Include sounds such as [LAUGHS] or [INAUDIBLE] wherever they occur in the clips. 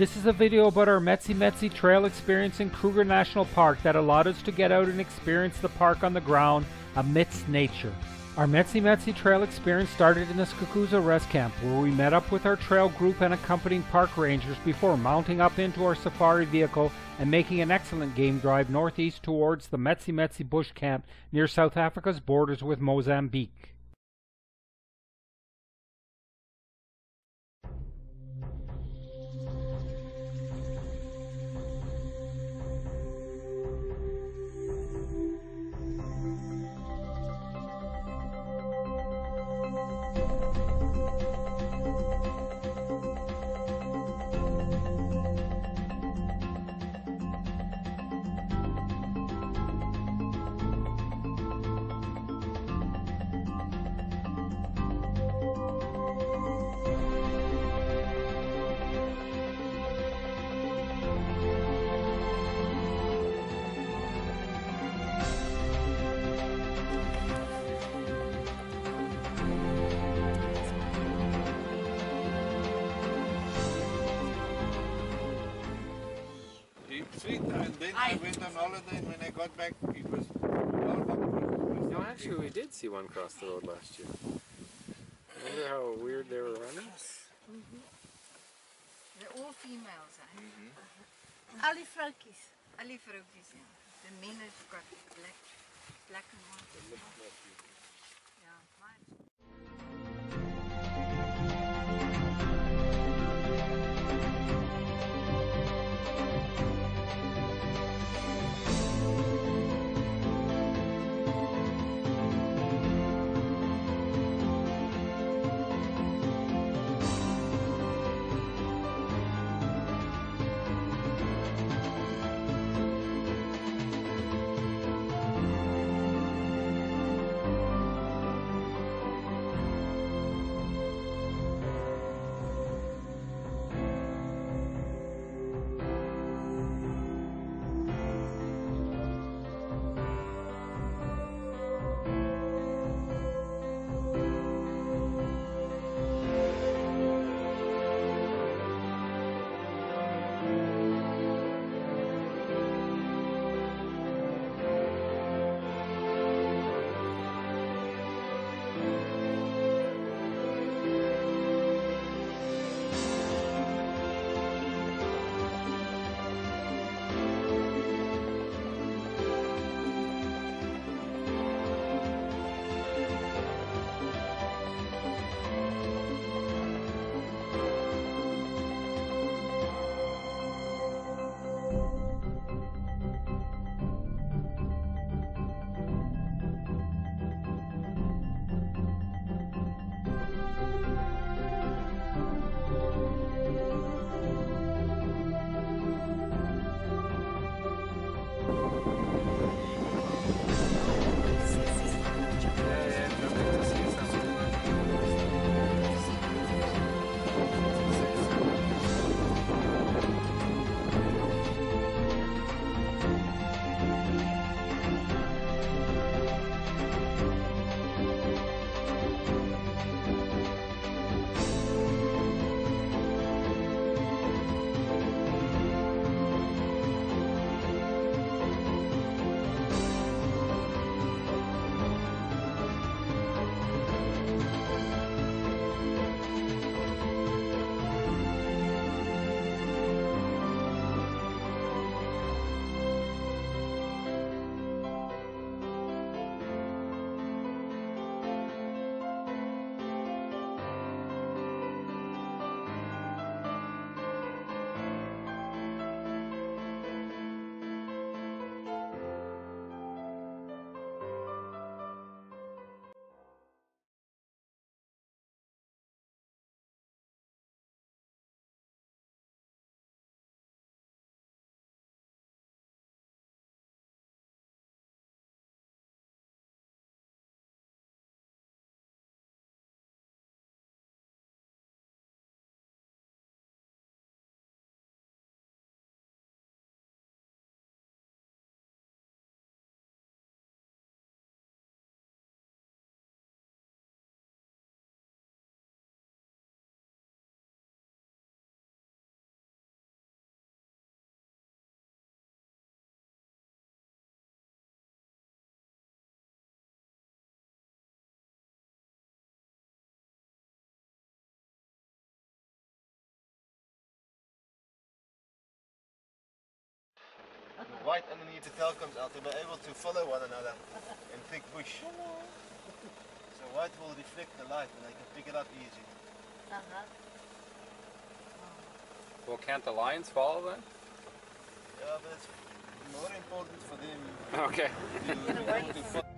This is a video about our Metsi Metsi trail experience in Kruger National Park that allowed us to get out and experience the park on the ground amidst nature. Our Metsi Metsi trail experience started in the Skukuza Rest Camp where we met up with our trail group and accompanying park rangers before mounting up into our safari vehicle and making an excellent game drive northeast towards the Metsi Metsi Bush Camp near South Africa's borders with Mozambique. He sweet, and then I went on holiday, and when I got back, it was all hot. No, actually, we did see one cross the road last year. Remember how weird they were running? They're all females, eh? Al die vroutjies. Al die vrouwtjes, ja. The men have got black, black and white. Right underneath the tail comes out, they'll be able to follow one another in thick bush. So white will reflect the light and they can pick it up easy. Uh-huh. Well, can't the lions follow then? Yeah, but it's more important for them [LAUGHS] Okay. to, to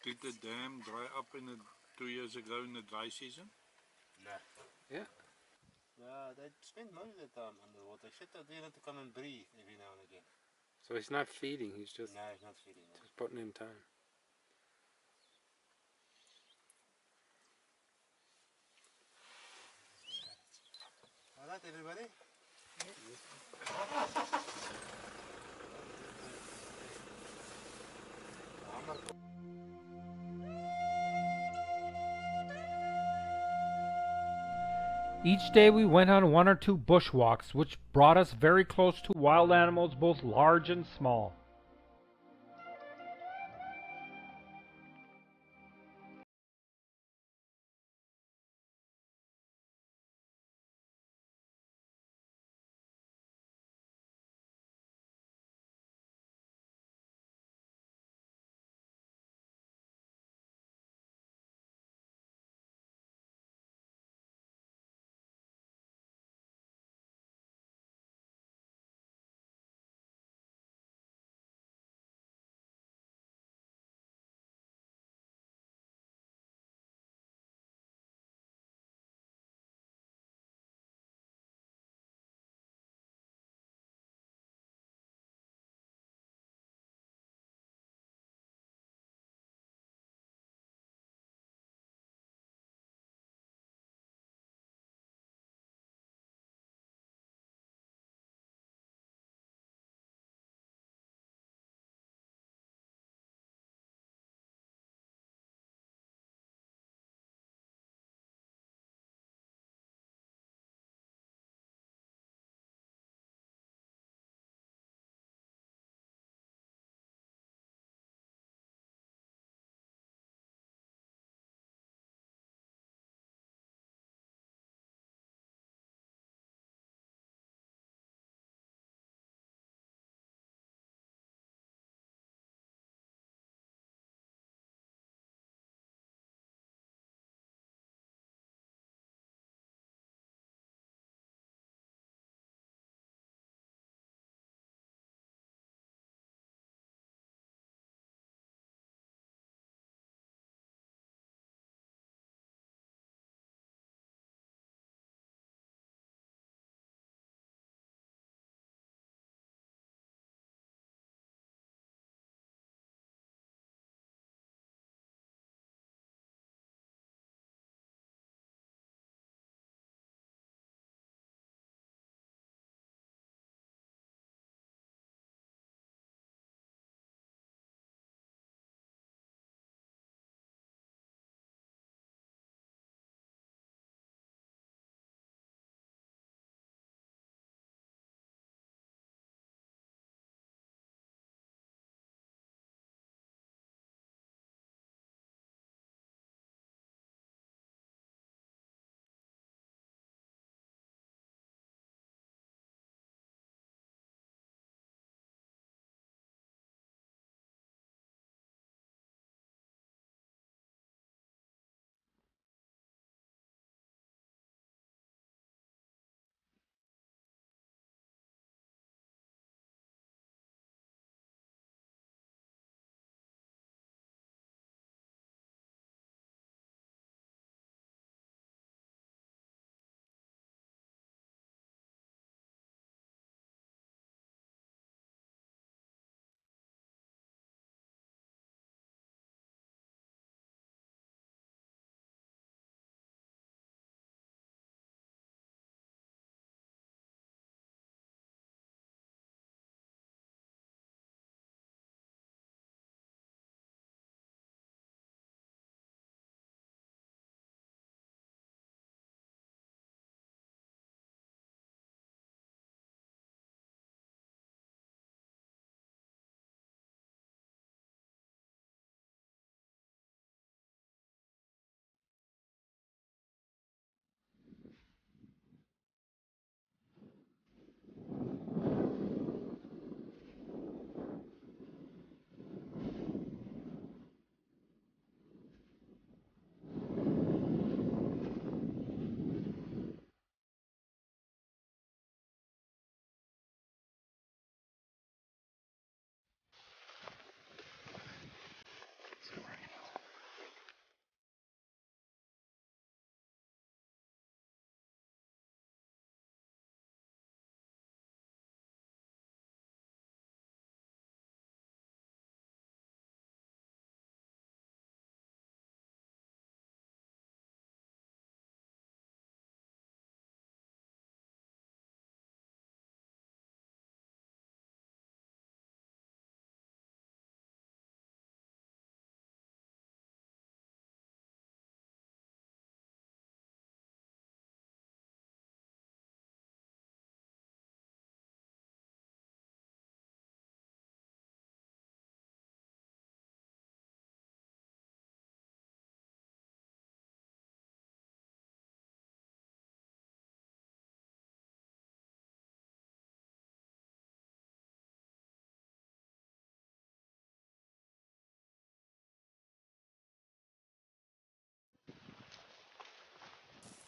Did the dam dry up in the two years ago in the dry season? No. Yeah. Yeah, they spend most of the time underwater. Except that they have to come and breathe every now and again. So he's not feeding, he's just, No, it's not feeding. No. just putting in time. Alright, everybody. Each day we went on one or two bushwalks, which brought us very close to wild animals both large and small.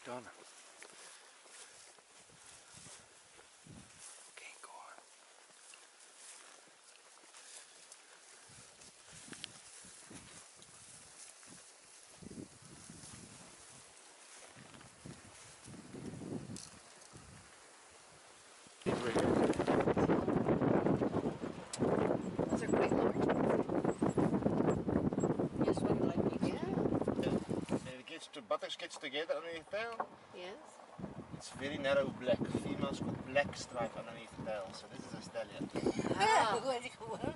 Donna. Okay, go on. He's right here. Those are quite large. Yes, one like these. If it two buttocks gets together underneath the tail, Yes. it's very narrow black. Females got black stripe underneath the tail, so this is a stallion. Ah. [LAUGHS]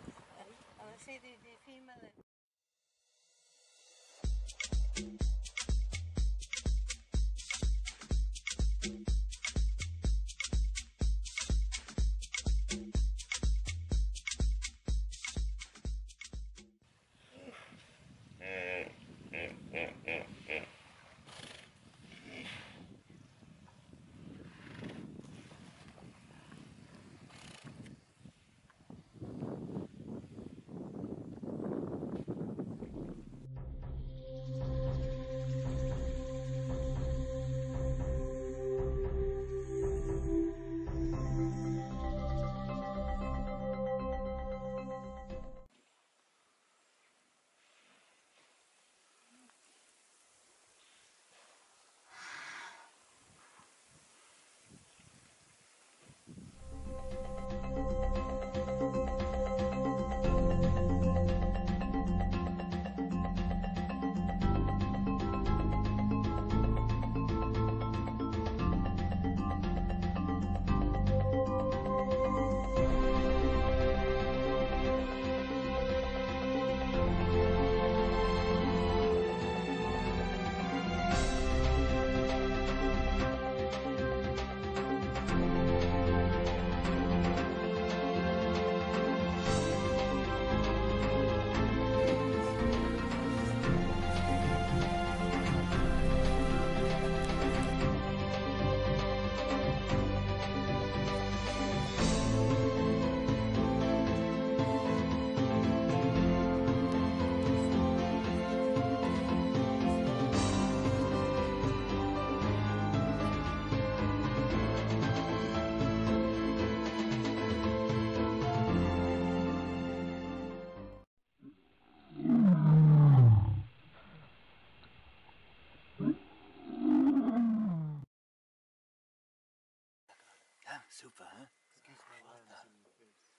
super, hè? Well done.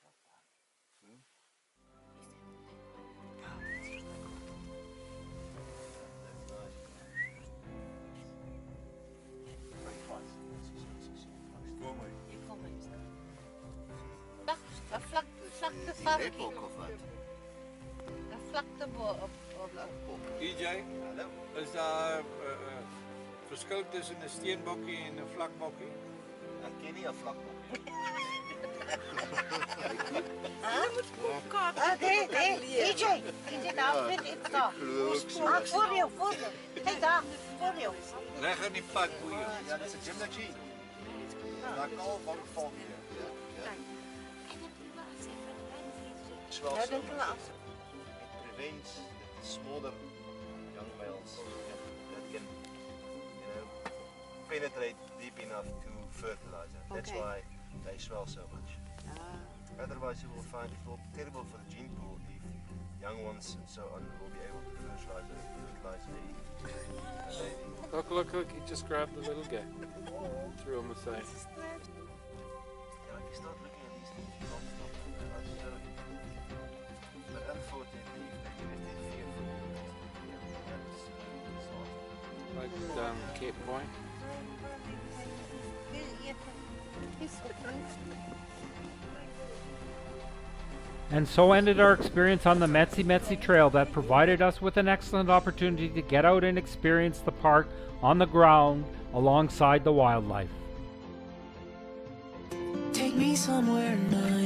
Well done. Hmm? Een vlakte, vlakte varkie. of wat? Een vlakte op. DJ, is daar verschil tussen een steenbokje en een vlakbokje? Kenia vlakbom. Ah, nee, nee, DJ, DJ, nou, dit is daar. Ah, voor jou, voor jou. Hey, daar, voor jou. Leg aan die pakboeien. Ja, dat is een gymnagie. Daar kan al van Dank Ja, ja. Preventie, smaller, young males. Penetrate deep enough to fertilize them. That's Okay. why they swell so much. Ah. Otherwise, you will find it will be terrible for the gene pool if young ones and so on will be able to fertilize a, fertilize a, a. Look, look, look, he just grabbed the little guy. Threw him aside. Yeah, if you start looking at these things, you don't stop. I'll show you. But unfortunately, if they if they fear for you, yeah, that's uh, sort of- Like down Cape Point. And so ended our experience on the Metsi Metsi Trail that provided us with an excellent opportunity to get out and experience the park on the ground alongside the wildlife. Take me somewhere nice